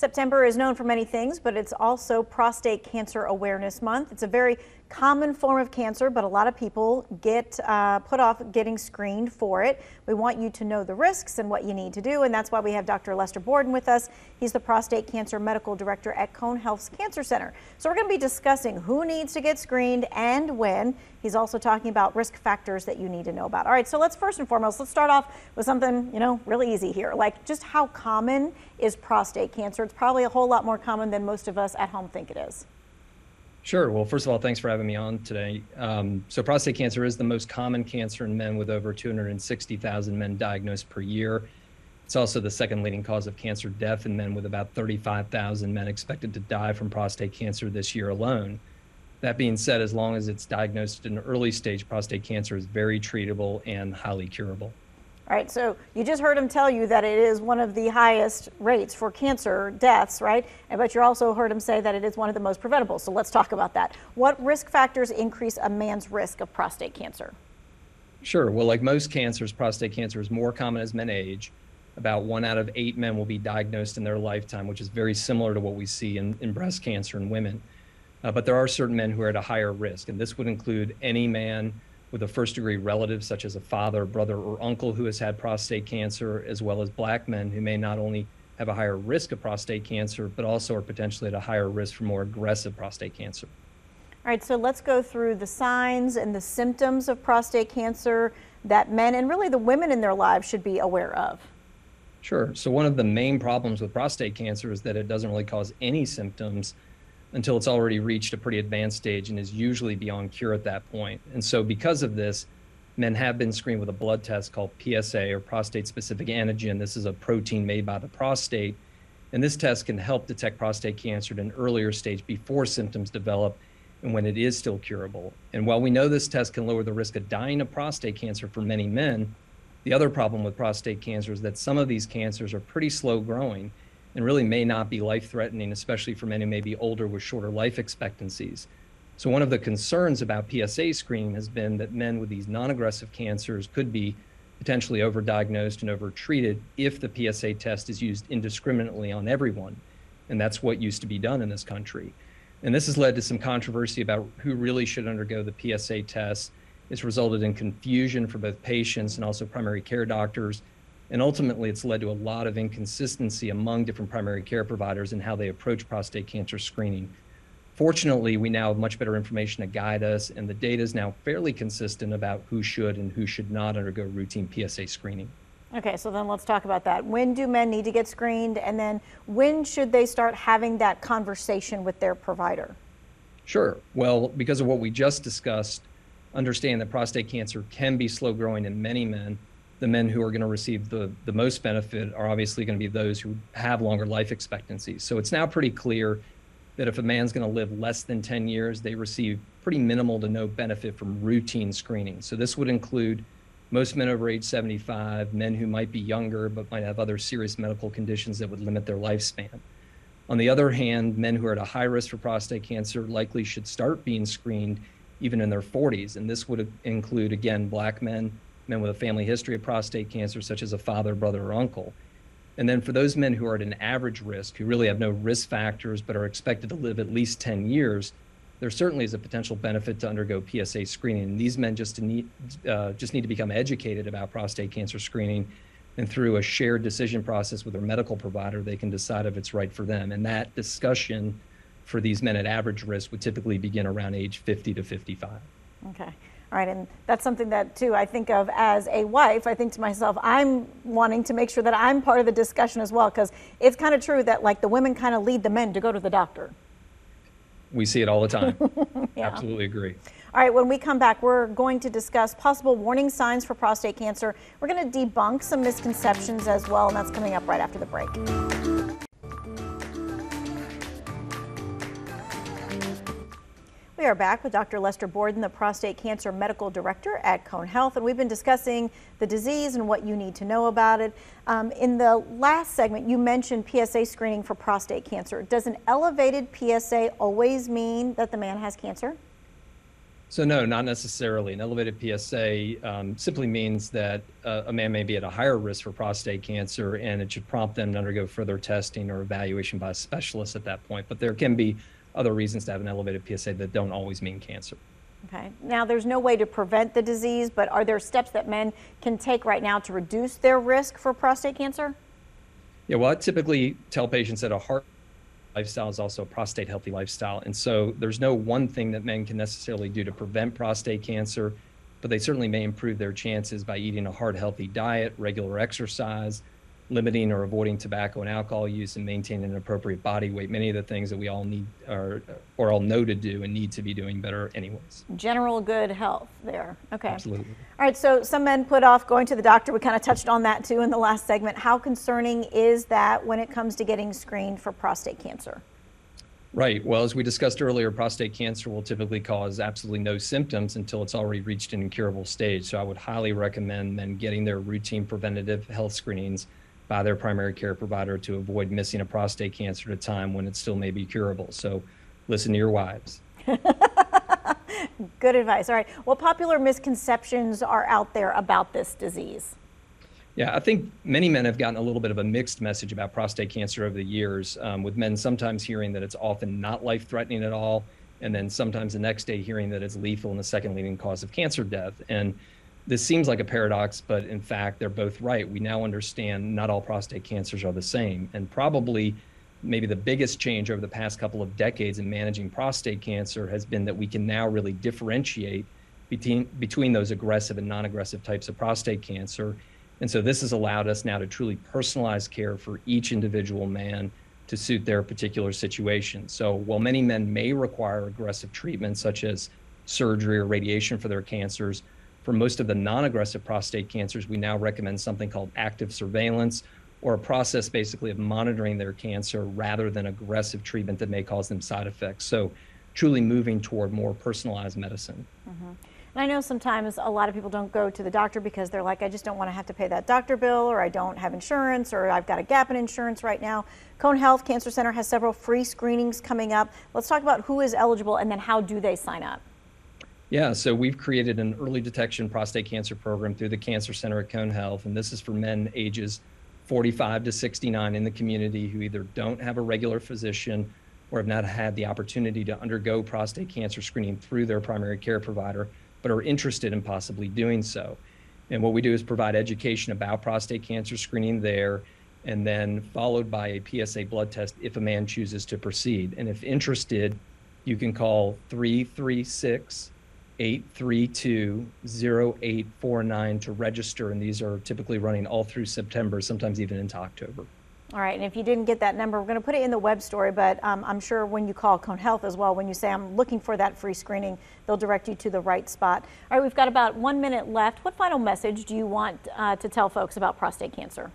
September is known for many things, but it's also Prostate Cancer Awareness Month. It's a very common form of cancer, but a lot of people get uh, put off getting screened for it. We want you to know the risks and what you need to do, and that's why we have Dr. Lester Borden with us. He's the prostate cancer medical director at Cone Health's Cancer Center. So we're going to be discussing who needs to get screened and when. He's also talking about risk factors that you need to know about. All right, so let's first and foremost, let's start off with something, you know, really easy here. Like just how common is prostate cancer? It's probably a whole lot more common than most of us at home think it is. Sure. Well, first of all, thanks for having me on today. Um, so, prostate cancer is the most common cancer in men, with over 260,000 men diagnosed per year. It's also the second leading cause of cancer death in men, with about 35,000 men expected to die from prostate cancer this year alone. That being said, as long as it's diagnosed in an early stage, prostate cancer is very treatable and highly curable. Right, so you just heard him tell you that it is one of the highest rates for cancer deaths, right? But you also heard him say that it is one of the most preventable. So let's talk about that. What risk factors increase a man's risk of prostate cancer? Sure. Well, like most cancers, prostate cancer is more common as men age. About one out of eight men will be diagnosed in their lifetime, which is very similar to what we see in, in breast cancer in women. Uh, but there are certain men who are at a higher risk, and this would include any man with a first degree relative, such as a father, brother, or uncle who has had prostate cancer, as well as black men who may not only have a higher risk of prostate cancer, but also are potentially at a higher risk for more aggressive prostate cancer. All right, so let's go through the signs and the symptoms of prostate cancer that men and really the women in their lives should be aware of. Sure. So, one of the main problems with prostate cancer is that it doesn't really cause any symptoms until it's already reached a pretty advanced stage and is usually beyond cure at that point. And so, because of this, men have been screened with a blood test called PSA or prostate specific antigen. This is a protein made by the prostate. And this test can help detect prostate cancer at an earlier stage before symptoms develop and when it is still curable. And while we know this test can lower the risk of dying of prostate cancer for many men, the other problem with prostate cancer is that some of these cancers are pretty slow growing and really may not be life threatening, especially for men who may be older with shorter life expectancies. So, one of the concerns about PSA screening has been that men with these non aggressive cancers could be potentially overdiagnosed and overtreated if the PSA test is used indiscriminately on everyone. And that's what used to be done in this country. And this has led to some controversy about who really should undergo the PSA test. It's resulted in confusion for both patients and also primary care doctors and ultimately, it's led to a lot of inconsistency among different primary care providers in how they approach prostate cancer screening. Fortunately, we now have much better information to guide us, and the data is now fairly consistent about who should and who should not undergo routine PSA screening. Okay, so then let's talk about that. When do men need to get screened, and then when should they start having that conversation with their provider? Sure. Well, because of what we just discussed, understand that prostate cancer can be slow growing in many men the men who are going to receive the, the most benefit are obviously going to be those who have longer life expectancies. So it's now pretty clear that if a man's going to live less than 10 years, they receive pretty minimal to no benefit from routine screening. So this would include most men over age 75, men who might be younger but might have other serious medical conditions that would limit their lifespan. On the other hand, men who are at a high risk for prostate cancer likely should start being screened even in their 40s. And this would include, again, black men, men with a family history of prostate cancer, such as a father, brother, or uncle. And then for those men who are at an average risk, who really have no risk factors but are expected to live at least 10 years, there certainly is a potential benefit to undergo PSA screening. And these men just need, uh, just need to become educated about prostate cancer screening. And through a shared decision process with their medical provider, they can decide if it's right for them. And that discussion for these men at average risk would typically begin around age 50 to 55. Okay. All right, and that's something that too I think of as a wife. I think to myself, I'm wanting to make sure that I'm part of the discussion as well, because it's kind of true that like the women kind of lead the men to go to the doctor. We see it all the time. yeah. Absolutely agree. All right, when we come back, we're going to discuss possible warning signs for prostate cancer. We're going to debunk some misconceptions as well, and that's coming up right after the break. We are back with Dr. Lester Borden, the prostate cancer medical director at Cone Health, and we've been discussing the disease and what you need to know about it. Um, in the last segment, you mentioned PSA screening for prostate cancer. Does an elevated PSA always mean that the man has cancer? So no, not necessarily. An elevated PSA um, simply means that uh, a man may be at a higher risk for prostate cancer, and it should prompt them to undergo further testing or evaluation by a specialist at that point. But there can be other reasons to have an elevated PSA that don't always mean cancer. Okay. Now, there's no way to prevent the disease, but are there steps that men can take right now to reduce their risk for prostate cancer? Yeah, well, I typically tell patients that a heart lifestyle is also a prostate healthy lifestyle. And so there's no one thing that men can necessarily do to prevent prostate cancer, but they certainly may improve their chances by eating a heart healthy diet, regular exercise, limiting or avoiding tobacco and alcohol use and maintaining an appropriate body weight. Many of the things that we all need or, or all know to do and need to be doing better anyways. General good health there. Okay. Absolutely. All right so some men put off going to the doctor. We kind of touched on that too in the last segment. How concerning is that when it comes to getting screened for prostate cancer? Right. Well, as we discussed earlier, prostate cancer will typically cause absolutely no symptoms until it's already reached an incurable stage. So I would highly recommend men getting their routine preventative health screenings by their primary care provider to avoid missing a prostate cancer at a time when it still may be curable. So listen to your wives. Good advice. All right. What popular misconceptions are out there about this disease? Yeah, I think many men have gotten a little bit of a mixed message about prostate cancer over the years, um, with men sometimes hearing that it's often not life threatening at all, and then sometimes the next day hearing that it's lethal and the second leading cause of cancer death. And this seems like a paradox, but in fact, they're both right. We now understand not all prostate cancers are the same. And probably maybe the biggest change over the past couple of decades in managing prostate cancer has been that we can now really differentiate between, between those aggressive and non aggressive types of prostate cancer. And so this has allowed us now to truly personalize care for each individual man to suit their particular situation. So while many men may require aggressive treatment, such as surgery or radiation for their cancers, for most of the non aggressive prostate cancers, we now recommend something called active surveillance or a process basically of monitoring their cancer rather than aggressive treatment that may cause them side effects. So, truly moving toward more personalized medicine. Mm-hmm. And I know sometimes a lot of people don't go to the doctor because they're like, I just don't want to have to pay that doctor bill, or I don't have insurance, or I've got a gap in insurance right now. Cone Health Cancer Center has several free screenings coming up. Let's talk about who is eligible and then how do they sign up? Yeah, so we've created an early detection prostate cancer program through the Cancer Center at Cone Health, and this is for men ages 45 to 69 in the community who either don't have a regular physician or have not had the opportunity to undergo prostate cancer screening through their primary care provider, but are interested in possibly doing so. And what we do is provide education about prostate cancer screening there, and then followed by a PSA blood test if a man chooses to proceed. And if interested, you can call 336 832-0849 to register and these are typically running all through September sometimes even into October. All right, and if you didn't get that number, we're going to put it in the web story, but um, I'm sure when you call Cone Health as well, when you say I'm looking for that free screening, they'll direct you to the right spot. All right, we've got about one minute left. What final message do you want uh, to tell folks about prostate cancer?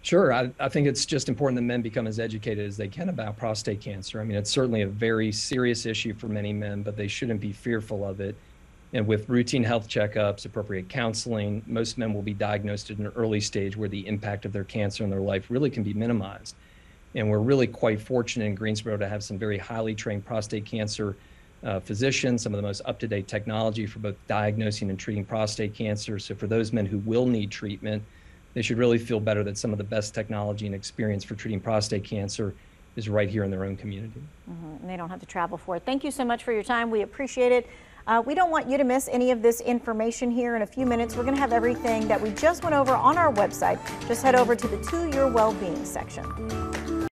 Sure. I, I, think it's just important that men become as educated as they can about prostate cancer. I mean, it's certainly a very serious issue for many men, but they shouldn't be fearful of it. And with routine health checkups, appropriate counseling, most men will be diagnosed at an early stage where the impact of their cancer in their life really can be minimized. And we're really quite fortunate in Greensboro to have some very highly trained prostate cancer uh, physicians, some of the most up to date technology for both diagnosing and treating prostate cancer. So, for those men who will need treatment, they should really feel better that some of the best technology and experience for treating prostate cancer is right here in their own community. Mm-hmm. And they don't have to travel for it. Thank you so much for your time. We appreciate it. Uh, we don't want you to miss any of this information here in a few minutes. We're going to have everything that we just went over on our website. Just head over to the 2 Your Well-Being section.